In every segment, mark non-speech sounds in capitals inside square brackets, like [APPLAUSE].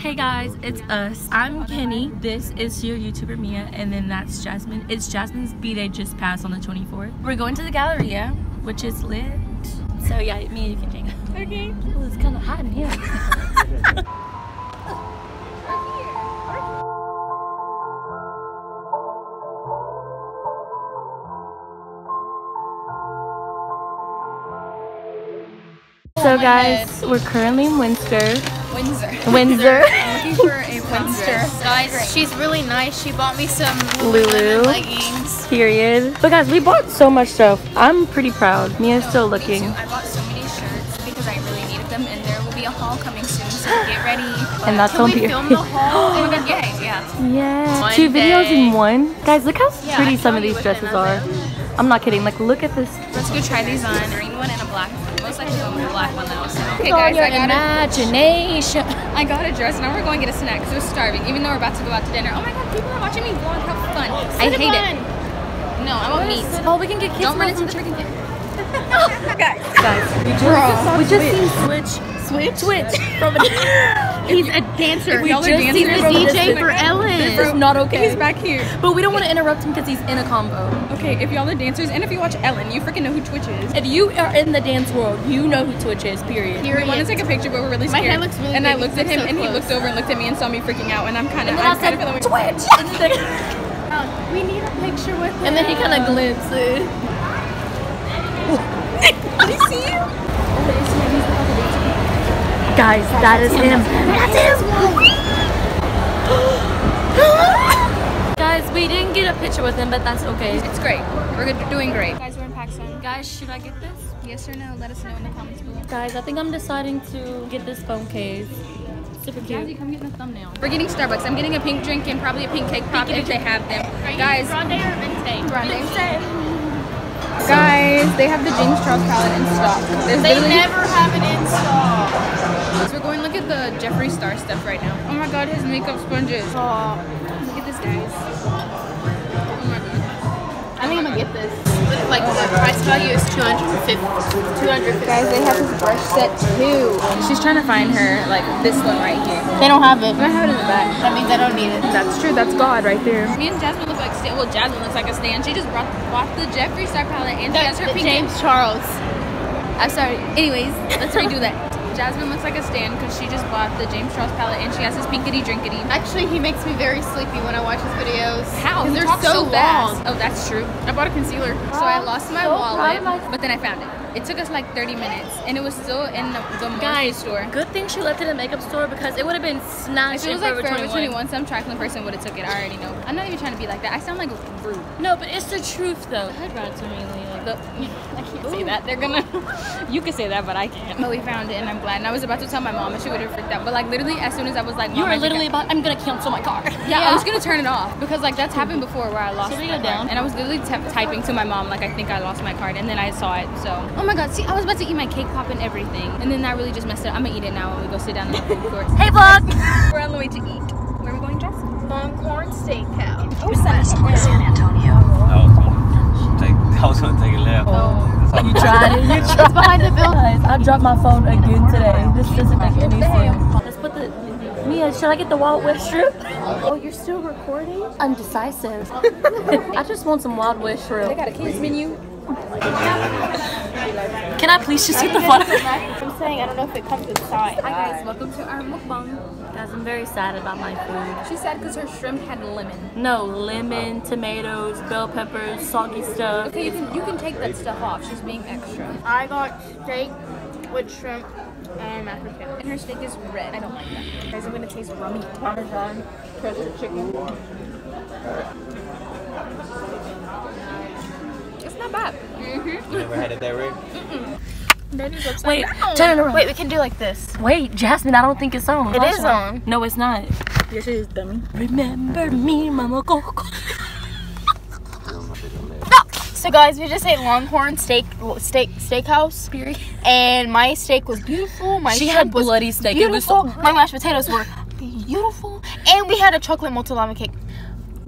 Hey guys, it's us. I'm Kenny. This is your YouTuber Mia, and then that's Jasmine. It's Jasmine's B day just passed on the 24th. We're going to the Galleria, which is lit. So yeah, Mia, you can hang out. [LAUGHS] Okay. Oh, it's kind of hot in here. [LAUGHS] So guys, we're currently in Windsor. Windsor. [LAUGHS] Windsor. I'm looking for a [LAUGHS] Windsor. Guys, she's really nice. She bought me some Lulu. leggings. Period. But guys, we bought so much stuff. I'm pretty proud. Mia's still Me looking. I bought so many shirts because I really needed them, and there will be a haul coming soon. So [GASPS] get ready. And that's on here. film the [LAUGHS] haul? Oh and then, yeah, yeah. Yeah. One Two videos day. in one. Guys, look how Yeah, pretty some of these dresses are. I'm not kidding. Like, look at this. Let's go try these on. A green one and a black one. Most likely go with the black one though. So. Okay, It's on guys, your I got a, imagination. I got a dress. Now we're going to get a snack because we're starving. Even though we're about to go out to dinner. Oh my god, people are watching me vlog. How fun! I hate it. No, I want meat. Oh, we can get kids Don't run into the chicken. chicken. [LAUGHS] [LAUGHS] guys. Guys, we just, we just seen Twitch. Twitch? Twitch. From a, [LAUGHS] He's a dancer. we Y'all just are seen dancing this with a DJ for Ellen. This is not okay. He's back here. But we don't want to interrupt him because he's in a combo. Okay, if y'all are dancers and if you watch Ellen, you freaking know who Twitch is. If you are in the dance world, you know who Twitch is, period. We want to take a picture, but we're really scared. My hair looks really And I looked at him, so and he looked over and looked at me and saw me freaking out, and I'm kind of, I'm kind of feeling Twitch! [LAUGHS] We need a picture with him. and then he kind of it. [LAUGHS] Did he see you? Oh, Guys, that is him. That's him. [GASPS] Guys, we didn't get a picture with him, but that's okay. It's great. We're good, doing great. Guys, we're in PacSun. Guys, should I get this? Yes or no? Let us know in the comments below. Guys, I think I'm deciding to get this phone case. Super Jazzy, cute. come get the thumbnail. We're getting Starbucks. I'm getting a pink drink and probably a pink cake pop if they have them. Guys, Grande or Venti? guys, they have the James Charles palette in stock. There's They never have it in stock. So we're going to look at the Jeffree Star stuff right now. Oh my god, his makeup sponges. Oh, look at this, guys. Oh my god. I think I'm gonna get this. Like the price value is 250. 250. Guys, they have his brush set too. She's trying to find her, like this one right here. They don't have it. I have it in the back. That means I don't need it. That's true. That's God right there. Me and Jasmine look like Stan. Well, Jasmine looks like a Stan. She just brought bought the Jeffree Star palette and she has her The pink. James Charles. I'm sorry. Anyways, let's redo that. Jasmine looks like a Stan because she just bought the James Charles palette and she has his pinkity drinkity. Actually, he makes me very sleepy when I watch his videos. How? 'Cause He They're talks so, fast. long. Oh, that's true. I bought a concealer. So I lost my so wallet, my- but then I found it. It took us like 30 minutes and it was still in the, the Guys, store. Good thing she left it in the makeup store because it would have been If snatched it in was like Forever Forever 21. 21, some trifling person would have took it. I already know. I'm not even trying to be like that. I sound like rude. No, but it's the truth though. Head rats are mainly like Can't say that. They're gonna. [LAUGHS] you can say that, but I can't. But we found it, and I'm glad. And I was about to tell my mom, and she would have freaked out. But like literally, as soon as I was like, You were literally about. I'm gonna cancel my car. Yeah, I was [LAUGHS] gonna turn it off because like that's happened before where I lost Should we my go card. down? and I was literally typing to my mom like I think I lost my card, and then I saw it. So oh my god, see, I was about to eat my cake pop and everything, and then I really just messed it. up. I'm gonna eat it now when we go sit down in the food court. [LAUGHS] Hey vlog. We're on the way to It's behind the building. I dropped my phone again today. This doesn't make any sense. Let's put the. Mia, should I get the Wild West shrimp? Oh, you're still recording? Undecisive. [LAUGHS] I just want some Wild West They shrimp. got a kids menu. Can I please just get the photo? [LAUGHS] I'm saying I don't know if it comes inside. Hi guys, welcome to our mukbang. Guys, I'm very sad about my food. She said because her shrimp had lemon. No, lemon, tomatoes, bell peppers, soggy stuff. Okay, you can you can take that stuff off. She's being extra. I got steak with shrimp and mashed potatoes. And her steak is red. I don't like that. Guys, I'm gonna taste rummy parmesan crusted chicken. It's not bad. Never had it that way. Wait, turn it around. Wait, we can do like this. Wait, Jasmine, I don't think it's on. It is on. No, it's not. Yes, it is, dummy. Remember me, Mama Coco. [LAUGHS] So guys, we just ate Longhorn Steak Steak Steakhouse, and my steak was beautiful. My She shrimp had was bloody steak. It was beautiful. so my mashed potatoes were beautiful, and we had a chocolate molten lava cake.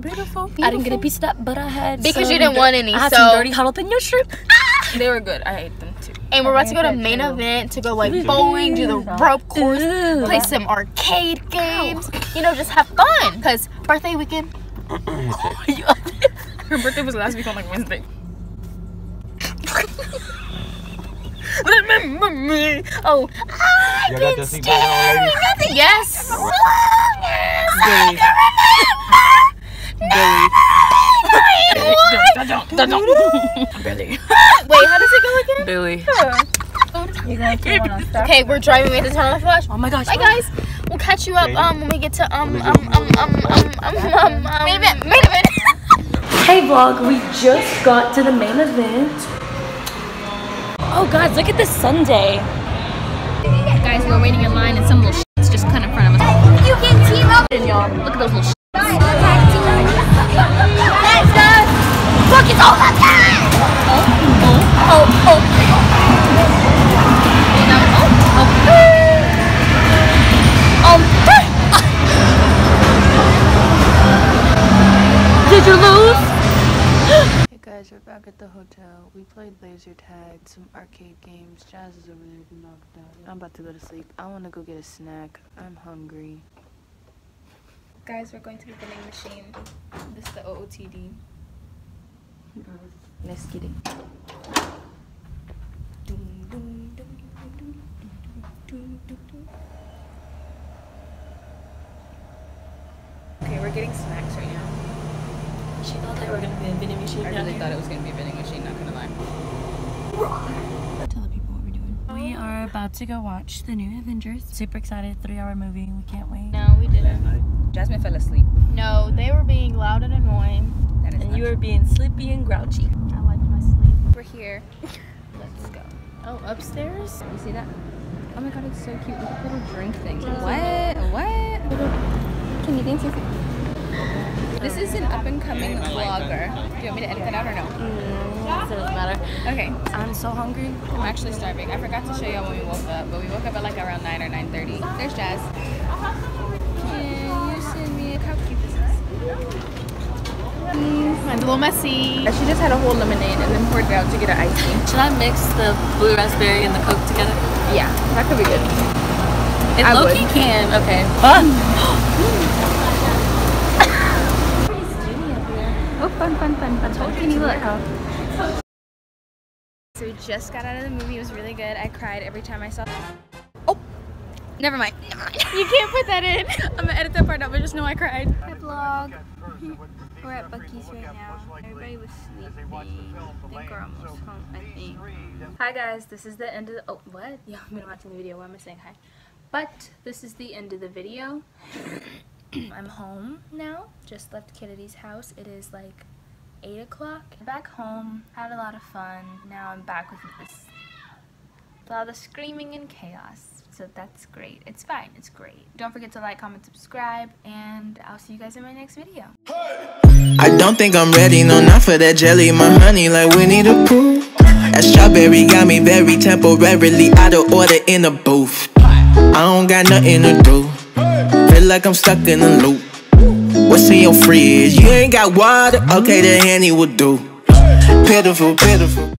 beautiful. I didn't get a piece of that, but I had Because some you didn't want any, I had so- some dirty jalapeno shrimp. They were good. I ate them too. and we're about to go to main event to go like bowling, do the rope course, play some arcade games. You know, just have fun. Cause birthday weekend. [CLEARS THROAT] Her birthday was last week on like Wednesday. [LAUGHS] Remember me. Oh, I Y'all got can your seatbelt stand on, ladies? nothing. Yes. Billy. [LAUGHS] [LAUGHS] Billy. Wait, how does it go again? Billy. Okay, we're driving. We have to turn on the flash. Oh my gosh! Bye oh. guys. We'll catch you up um when we get to um um, um um um um um um um. um main event. Main event. hey vlog, we just got to the main event. Oh guys, look at this Sunday. Guys, we're waiting in line and some little shit's just cut in front of us. You can team up. And y'all, look at those little shits. Let's go. Fuck it's all that time. Oh oh oh. Did you lose? Hey guys, we're back at the hotel. We played laser tag, some arcade games. Jazz is over there knocked out. I'm about to go to sleep. I want to go get a snack. I'm hungry. Guys, we're going to the vending machine. This is the OOTD. Let's get it. Okay, we're getting snacks right now. She thought they were gonna be a vending machine. I really thought it was gonna be a vending machine, not gonna lie. Tell the people what we're doing. We are about to go watch the new Avengers. Super excited, three hour movie. We can't wait. No, we didn't. Jasmine fell asleep. No, they were being loud and annoying. That is And you are being sleepy and grouchy. I like my sleep. We're here. [LAUGHS] Let's go. Oh, upstairs. You see that? Oh my god, it's so cute. Look at the little drink thing. What? What? Can you dance? This is an up and coming vlogger. Do you want me to edit that out or no? Mm, so it doesn't matter. Okay. I'm so hungry. I'm actually starving. I forgot to show y'all when we woke up, but we woke up at like around 9 or 9.30. There's Jazz. Mine's a little messy. She just had a whole lemonade and then poured it out to get an icy. Should I mix the blue raspberry and the Coke together? Yeah, that could be good. It I Loki would. can. Okay. [GASPS] Oh, fun, fun, fun, fun. fun. Can you look? So we just got out of the movie. It was really good. I cried every time I saw. Oh, never mind. Never mind. You can't put that in. [LAUGHS] I'm gonna edit that part out, but just know I cried. Hi vlog. We're at Buc-ee's right now. Everybody was sleeping. I think we're almost home, I think. Hi guys, this is the end of the, oh, what? [LAUGHS] Yeah, I've been watching the video, why am I saying hi? But, this is the end of the video. [COUGHS] I'm home now, just left Kennedy's house. It is like 8 o'clock. Back home, had a lot of fun. Now I'm back with this, all the screaming and chaos. So that's great. It's fine, it's great. Don't forget to like, comment, subscribe, and I'll see you guys in my next video. I don't think I'm ready, no, not for that jelly. My honey, like Winnie the Pooh. That strawberry got me very temporarily out of order in the booth. I don't got nothing to do. Feel like I'm stuck in a loop. What's in your fridge? You ain't got water? Okay, the handy will do. Pitiful, pitiful.